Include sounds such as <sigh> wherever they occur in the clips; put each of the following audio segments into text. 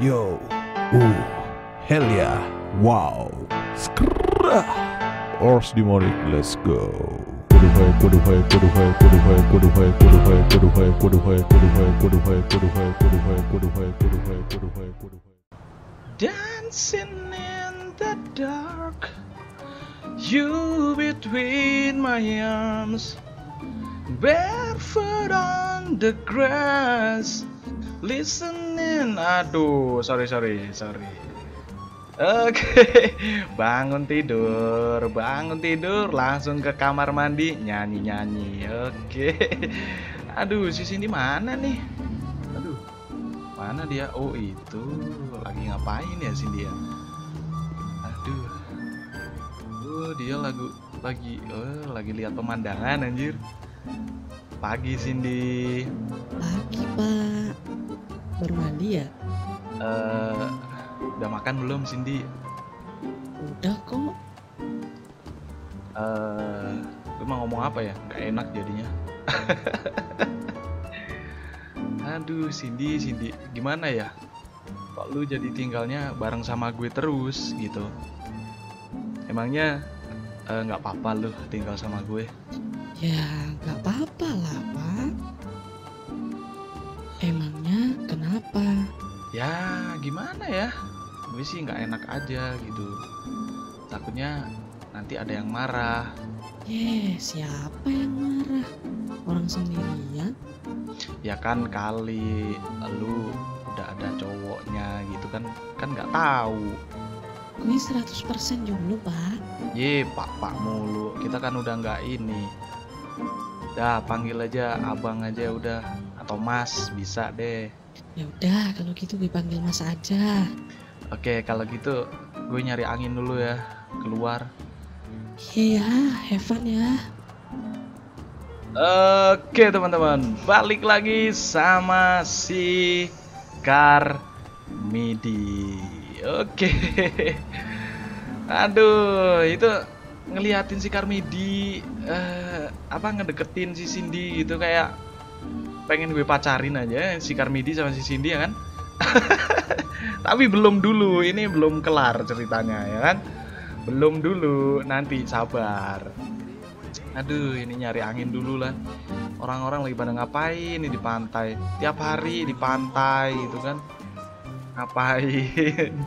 Yo. Ooh. Hell yeah. Wow. Skrrr. Ors demonic, Let's go. Dancing in the dark, you between my arms, barefoot on the grass. Listening. Aduh, sorry sorry sorry. Oke, <laughs> bangun tidur, bangun tidur, langsung ke kamar mandi, nyanyi nyanyi. Oke, <laughs> aduh, si Cindy mana nih? Aduh, mana dia? Oh itu, lagi ngapain ya Cindy ya? Aduh, oh dia lagu lagi, oh lagi lihat pemandangan anjir. Pagi Cindy, Pagi pak Baru mandi ya? eh udah makan belum Cindy? Udah kok Eh, gue mau ngomong apa ya? Gak enak jadinya. <laughs> Aduh, Cindy, Cindy, gimana ya? Kok lu jadi tinggalnya bareng sama gue terus gitu? Emangnya eh, nggak apa-apa lu tinggal sama gue? Ya nggak apa-apa pak Emangnya kenapa? Ya, gimana ya? Gue sih nggak enak aja gitu. Takutnya nanti ada yang marah. Ye siapa yang marah? Orang sendirian? Ya kan kali lu udah ada cowoknya gitu kan kan nggak tahu. Gue 100% jomblo pak Ye, pak pak mulu. Kita kan udah nggak ini. Dah panggil aja abang aja udah atau mas bisa deh. Ya udah kalau gitu gue panggil mas aja Oke kalau gitu gue nyari angin dulu ya keluar. Iya have fun ya Oke teman-teman balik lagi sama si Karmidi. Oke. <laughs> Aduh itu ngeliatin si Karmidi eh, apa ngedeketin si Cindy gitu kayak pengen gue pacarin aja si Karmidi sama si Cindy ya kan? <laughs> Tapi belum dulu ini belum kelar ceritanya ya kan? Belum dulu nanti sabar. Aduh ini nyari angin dulu lah. Orang-orang lagi pada ngapain di pantai? Tiap hari di pantai gitu kan? Ngapain? <laughs>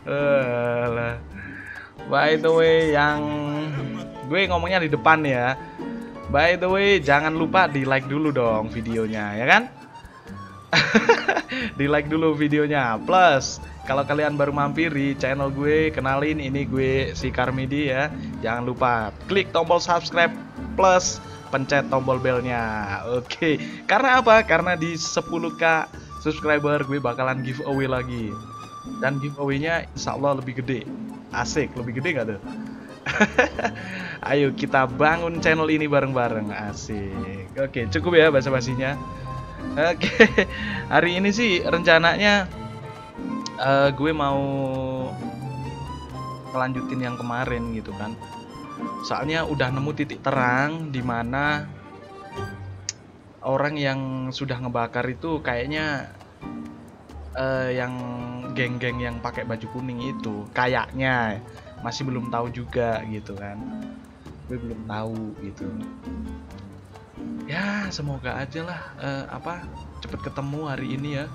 Eh, lah by the way yang gue ngomongnya di depan ya. By the way jangan lupa di like dulu dong videonya ya kan? <laughs> Di like dulu videonya. Plus kalau kalian baru mampir di channel gue kenalin ini gue si Karmidi ya. Jangan lupa klik tombol subscribe plus pencet tombol belnya oke karena apa? Karena di 10k subscriber gue bakalan giveaway lagi dan giveaway-nya insya Allah lebih gede. Asik lebih gede gak tuh? <laughs> Ayo kita bangun channel ini bareng-bareng. Asik. Oke cukup ya bahasa basinya oke <laughs> hari ini sih rencananya eh, gue mau kelanjutin yang kemarin gitu kan. Soalnya udah nemu titik terang di mana orang yang sudah ngebakar itu kayaknya eh, yang geng-geng yang pakai baju kuning itu kayaknya masih belum tahu juga gitu kan. Gue belum tahu gitu. Ya semoga aja lah eh, apa cepet ketemu hari ini ya.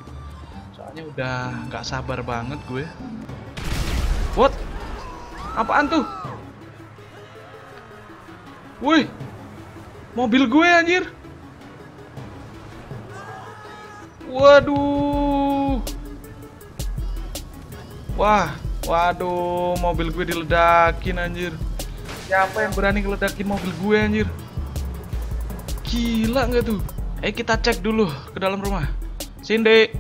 Soalnya udah nggak sabar banget gue. What? Apaan tuh? Wih mobil gue anjir. Waduh wah waduh mobil gue diledakin anjir. Siapa yang berani ngeledakin mobil gue anjir? Gila nggak tuh? Eh kita cek dulu ke dalam rumah. Cindy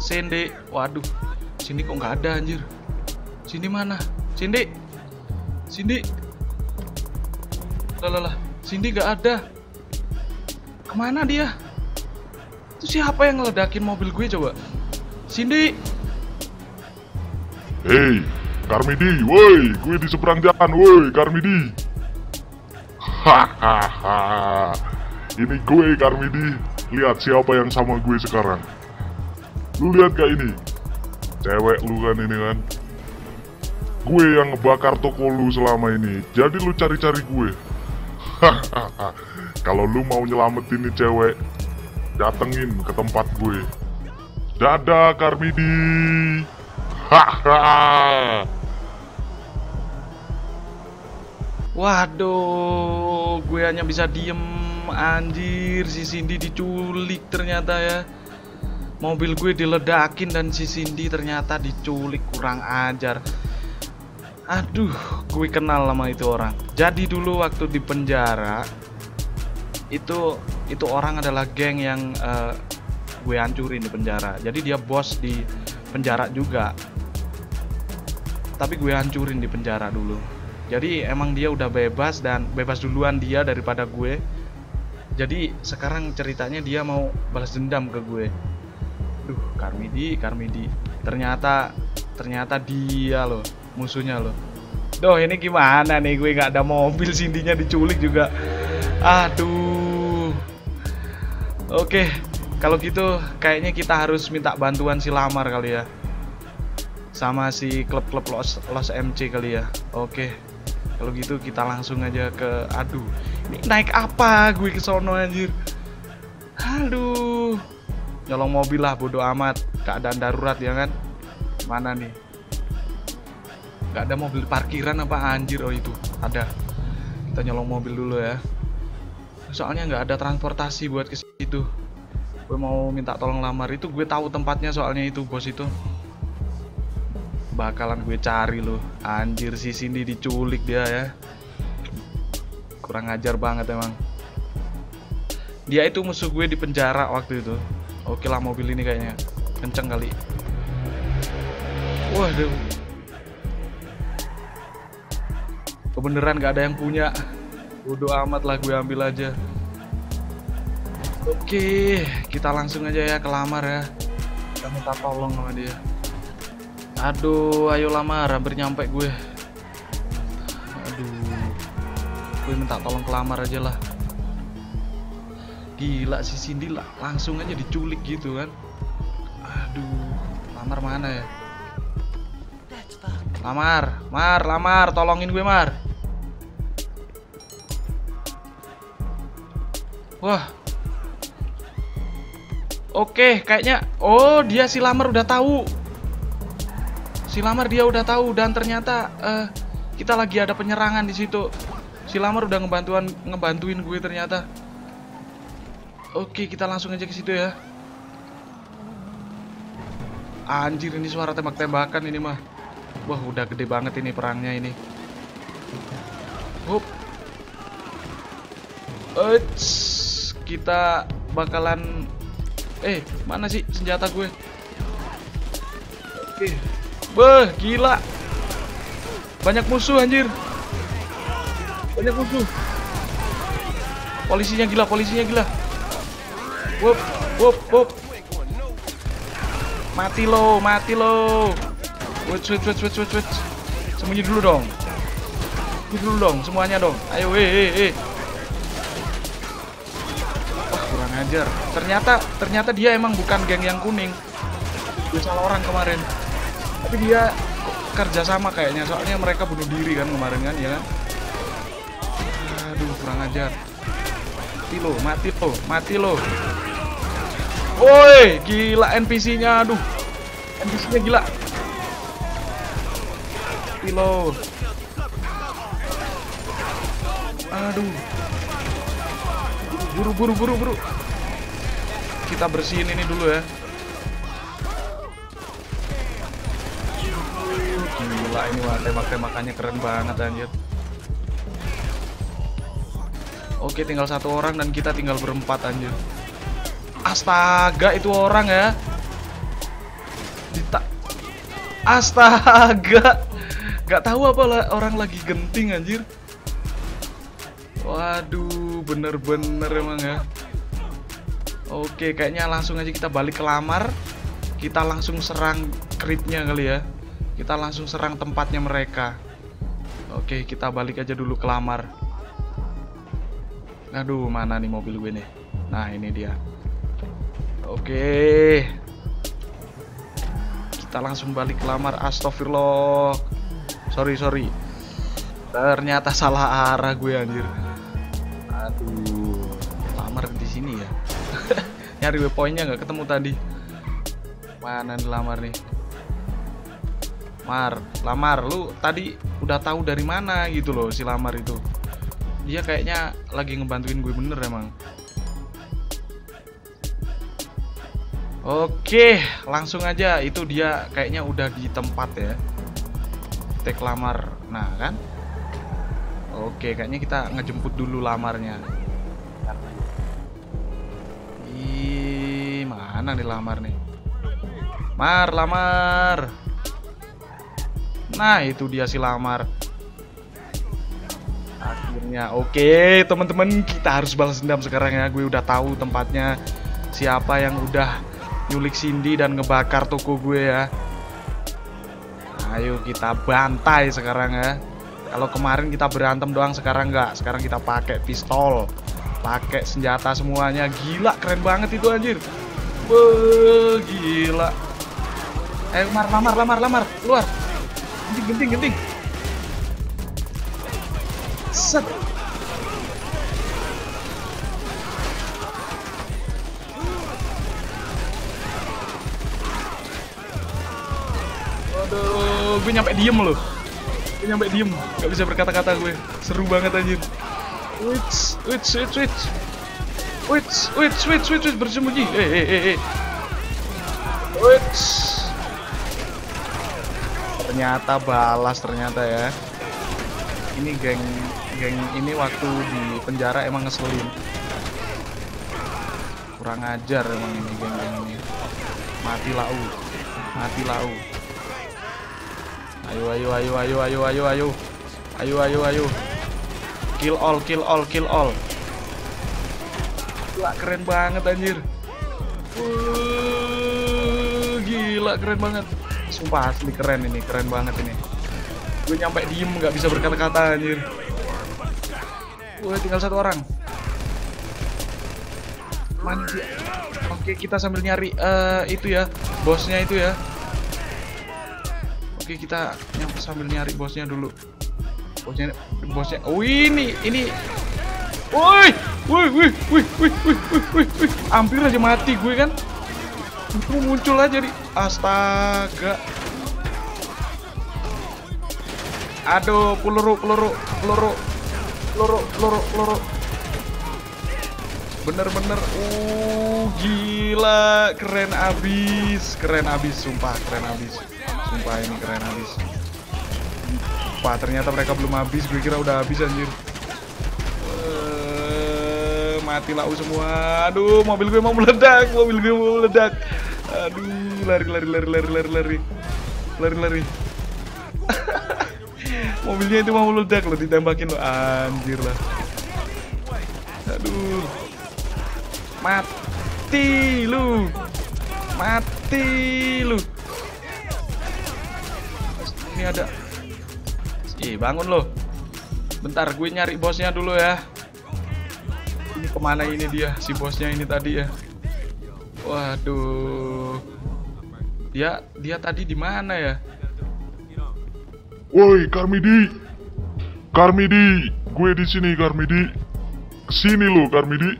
Cindy waduh Cindy kok nggak ada anjir? Cindy mana? Cindy Cindy lah lah lah. Cindy nggak ada. Ke mana dia? Itu siapa yang ngeledakin mobil gue coba? Cindy Hei, Karmidi, woi, gue di seberang jalan, woi, Karmidi. Hahaha, ini gue Karmidi. Lihat siapa yang sama gue sekarang. Lu lihat gak ini? cewek lu kan ini kan gue yang ngebakar toko lu selama ini jadi lu cari-cari gue kalau lu mau nyelamatin nih cewek datengin ke tempat gue dadah Karmidi hahaha <laughs> Waduh, gue hanya bisa diem anjir si Cindy diculik ternyata ya. Mobil gue diledakin dan si Cindy ternyata diculik kurang ajar. Aduh, gue kenal sama itu orang. Jadi dulu waktu di penjara itu itu orang adalah geng yang eh, gue hancurin di penjara. Jadi dia bos di penjara juga. Tapi gue hancurin di penjara dulu. Jadi emang dia udah bebas dan bebas duluan dia daripada gue. Jadi sekarang ceritanya dia mau balas dendam ke gue. Duh, Karmidi, Karmidi. Ternyata ternyata dia loh musuhnya loh. Doh, ini gimana nih gue nggak ada mobil Cindy-nya diculik juga. Aduh. Oke, kalau gitu kayaknya kita harus minta bantuan si Lamar kali ya. Sama si klub-klub Los, Los MC kali ya. Oke. Kalau gitu kita langsung aja ke aduh. Ini naik apa gue ke sono anjir. Aduh. Nyolong mobil lah bodo amat. Keadaan darurat ya kan. Mana nih? Gak ada mobil parkiran apa anjir oh itu. Ada. Kita nyolong mobil dulu ya. Soalnya nggak ada transportasi buat ke situ. Gue mau minta tolong lamar itu gue tahu tempatnya soalnya itu bos itu bakalan gue cari loh. Anjir si Cindy diculik dia ya. Kurang ajar banget emang. Dia itu musuh gue di penjara waktu itu. Oke lah mobil ini kayaknya. Kenceng kali. Waduh. Kebeneran gak ada yang punya. Bodoh amat lah gue ambil aja. Oke kita langsung aja ya ke lamar ya. Kita minta tolong sama dia Aduh, ayo lamar, hampir nyampe gue. Aduh, gue minta tolong kelamar aja lah. Gila si Cindy lah, langsung aja diculik gitu kan. Aduh, lamar mana ya? Lamar, Mar, lamar, tolongin gue Mar. Wah. Oke, kayaknya oh dia si lamar udah tahu si Lamar dia udah tahu dan ternyata uh, kita lagi ada penyerangan di situ. Si Lamar udah ngebantuan ngebantuin gue ternyata. Oke, kita langsung aja ke situ ya. Anjir ini suara tembak-tembakan ini mah. Wah, udah gede banget ini perangnya ini. Eits, kita bakalan Eh, mana sih senjata gue? Oke. Beh, gila. Banyak musuh anjir. Banyak musuh. Polisinya gila, polisinya gila. Wup, wup, wup. Mati lo, mati lo. Wait, wait, wait, wait, wait, wait. Sembunyi dulu dong. Sembunyi dulu dong, semuanya dong. Ayo, eh, eh, eh. Wah, kurang ajar. Ternyata, ternyata dia emang bukan geng yang kuning. Gue salah orang kemarin tapi dia kerja sama kayaknya soalnya mereka bunuh diri kan kemarin kan ya kan? Aduh kurang ajar. Mati lo mati lo mati lo. Woi gila NPC nya aduh. NPC nya gila. Mati lo. Aduh. Buru buru buru buru. Kita bersihin ini dulu ya Gila ini mah tembak-tembakannya keren banget anjir. Oke, tinggal satu orang dan kita tinggal berempat anjir. Astaga, itu orang ya. Dita Astaga. Gak tahu apa lah orang lagi genting anjir. Waduh, bener-bener emang ya. Oke, kayaknya langsung aja kita balik ke lamar. Kita langsung serang kripnya kali ya. Kita langsung serang tempatnya mereka. Oke, kita balik aja dulu ke lamar. Aduh, mana nih mobil gue nih? Nah, ini dia. Oke. kita langsung balik ke lamar astagfirullah sorry sorry ternyata salah arah gue anjir aduh lamar di sini ya <laughs> nyari waypointnya nggak ketemu tadi mana nih lamar nih Mar, lamar, lu tadi udah tahu dari mana gitu loh si lamar itu. Dia kayaknya lagi ngebantuin gue bener emang. Oke, langsung aja itu dia kayaknya udah di tempat ya. Tek lamar. Nah, kan? Oke, kayaknya kita ngejemput dulu lamarnya. Ih, mana nih lamar nih? Mar, lamar. Nah, itu dia si lamar. Akhirnya, oke teman-teman, kita harus balas dendam sekarang ya. Gue udah tahu tempatnya siapa yang udah nyulik Cindy dan ngebakar toko gue ya. Ayo kita bantai sekarang ya. Kalau kemarin kita berantem doang, sekarang nggak. Sekarang kita pakai pistol, pakai senjata semuanya. Gila, keren banget itu anjir. Wah, gila. Eh, lamar, lamar, lamar, lamar, keluar. Genting, genting, genting. Set. Waduh, gue nyampe diem loh. Gue nyampe diem, gak bisa berkata-kata gue. Seru banget anjir. Wits, wits, wits, wits. Wits, wits, wits, wits, wits, bersembunyi. Eh, eh, eh, eh. Wits. Ternyata balas ternyata ya. Ini geng geng ini waktu di penjara emang ngeselin. Kurang ajar emang ini geng-geng ini. Mati lau. Mati lau. Ayo ayo ayo ayo ayo ayo ayo. Ayo ayo ayo. Kill all, kill all, kill all. Gila keren banget anjir. Wuh, gila keren banget sumpah asli keren ini keren banget ini. Gue nyampe diem nggak bisa berkata-kata anjir. Gue tinggal satu orang. Manja oke kita sambil nyari uh, itu ya bosnya itu ya. Oke kita yang sambil nyari bosnya dulu. Bosnya bosnya oh ini ini. Woi woi woi woi woi woi woi hampir aja mati gue kan. Muncul aja di Astaga. Aduh, peluru, peluru, peluru, peluru, peluru, peluru. Bener-bener, uh, gila, keren abis, keren abis, sumpah, keren abis, sumpah ini keren abis. Wah, ternyata mereka belum habis, gue kira udah habis anjir. Eh, mati lau semua. Aduh, mobil gue mau meledak, mobil gue mau meledak. Aduh, lari lari lari lari lari lari. Lari lari. <laughs> Mobilnya itu mau meledak loh, ditembakin loh. Anjir lah. Aduh. Mati lu. Mati lu. Ini ada. Ih, bangun loh. Bentar gue nyari bosnya dulu ya. Ini ke mana ini dia si bosnya ini tadi ya? Waduh. Dia dia tadi di mana ya? Woi, Karmidi. Karmidi, gue di sini Karmidi. Ke sini lo Karmidi.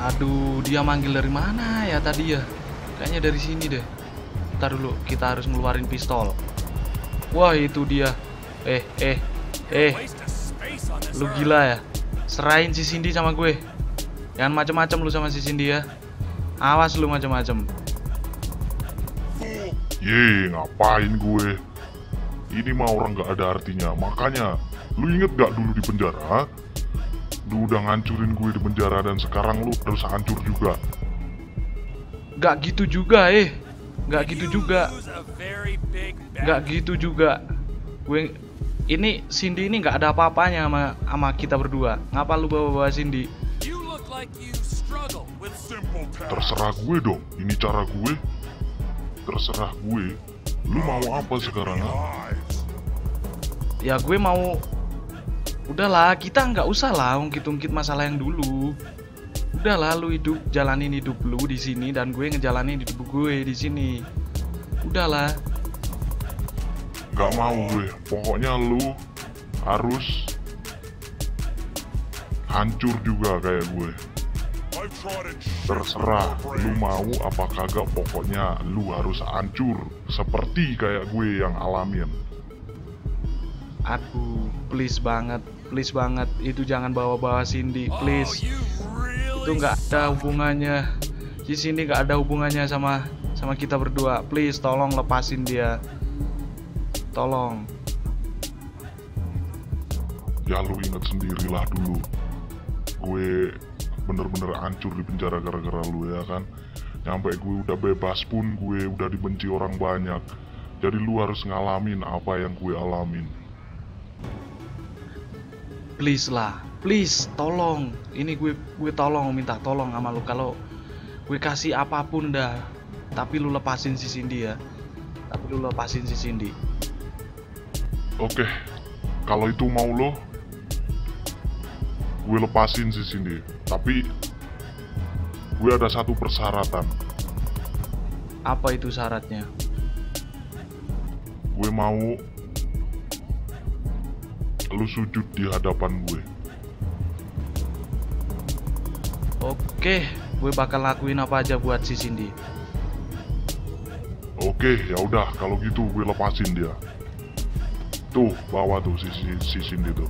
Aduh, dia manggil dari mana ya tadi ya? Kayaknya dari sini deh. Ntar dulu, kita harus ngeluarin pistol. Wah, itu dia. Eh, eh, eh. Lu gila ya? Serahin si Cindy sama gue. Jangan macem-macem lu sama si Cindy ya. Awas lu macem-macem. Ye, ngapain gue? Ini mah orang gak ada artinya. Makanya, lu inget gak dulu di penjara? Lu udah ngancurin gue di penjara dan sekarang lu harus hancur juga. Gak gitu juga, eh. Gak gitu juga. Gak gitu juga. Gue ini Cindy ini nggak ada apa-apanya sama sama kita berdua. Ngapa lu bawa-bawa Cindy? Terserah gue dong, ini cara gue. Terserah gue. Lu mau apa sekarang? ha? Ya gue mau Udahlah, kita nggak usah lah ungkit-ungkit masalah yang dulu. udah lalu hidup jalanin hidup lu di sini dan gue ngejalanin hidup gue di sini udahlah Gak mau gue. Pokoknya lu harus hancur juga kayak gue. Terserah lu mau apa kagak pokoknya lu harus hancur. Seperti kayak gue yang alamin. aduh please banget please banget. Itu jangan bawa-bawa Cindy please. itu nggak ada hubungannya. Di sini nggak ada hubungannya sama sama kita berdua. Please tolong lepasin dia. Tolong. Ya lu inget sendirilah dulu. Gue bener-bener hancur di penjara gara-gara lu ya kan. Nyampe gue udah bebas pun gue udah dibenci orang banyak. Jadi lu harus ngalamin apa yang gue alamin. please lah please tolong ini gue gue tolong minta tolong sama lu kalau gue kasih apa pun dah tapi lu lepasin si Cindy ya tapi lu lepasin si Cindy Oke, kalau itu mau lo, gue lepasin si Cindy. Tapi gue ada satu persyaratan. apa itu syaratnya Gue mau lu sujud di hadapan gue. oke gue bakal lakuin apa aja buat si Cindy Oke, ya udah kalau gitu gue lepasin dia. Tuh, bawa tuh si, si, si Cindy tuh.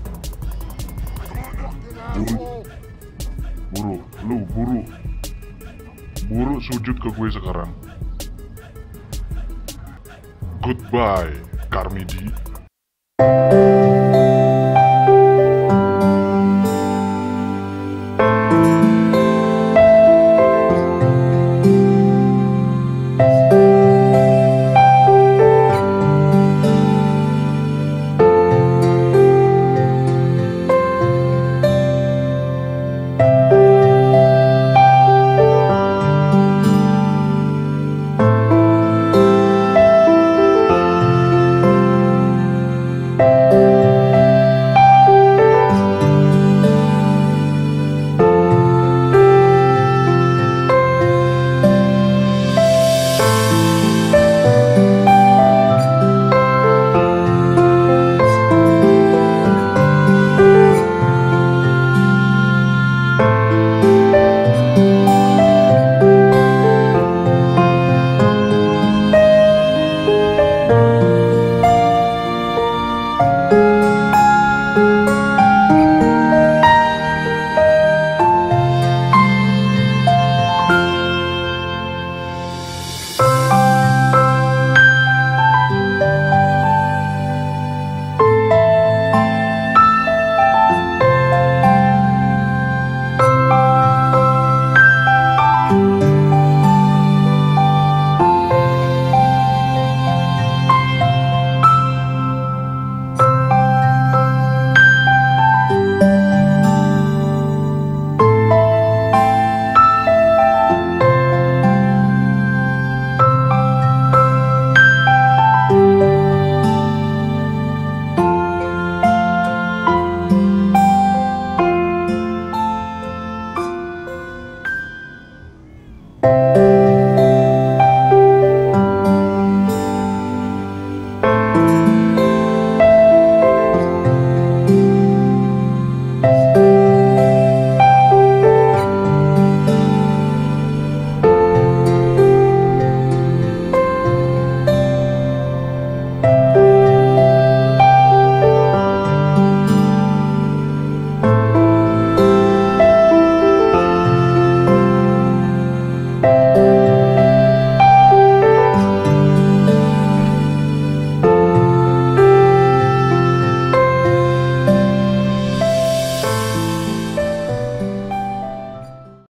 Lu buru. Buru sujud ke gue sekarang. Goodbye, Carmidi.